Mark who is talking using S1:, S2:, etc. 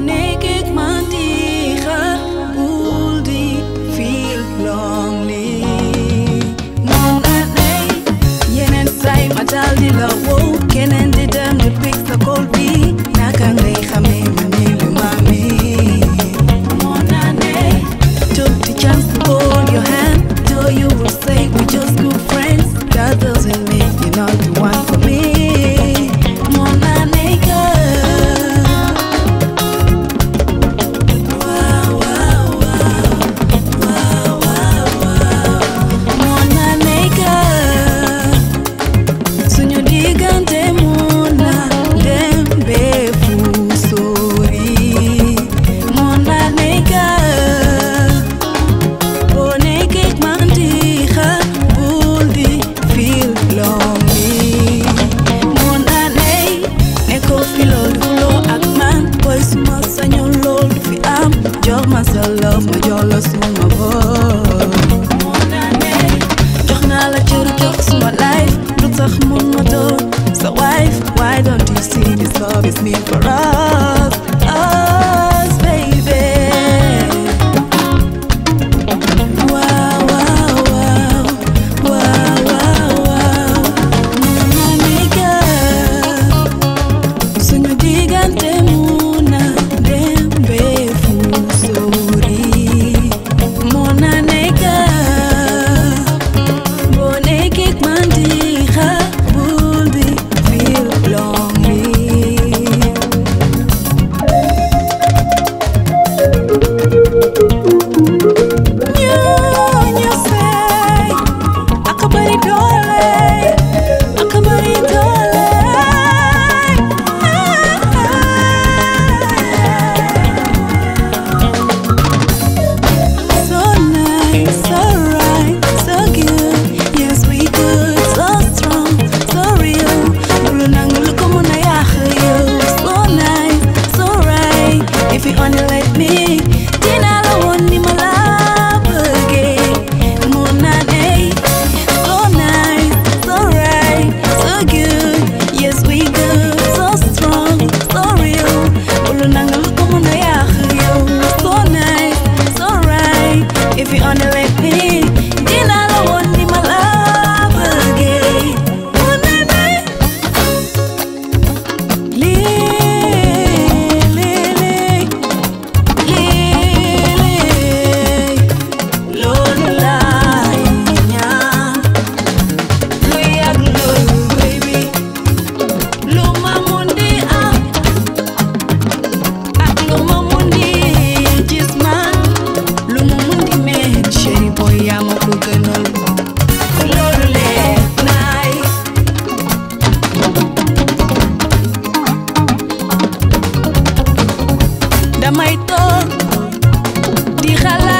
S1: morning. just my boy. gënal loolu lee naay damay toog di xalaat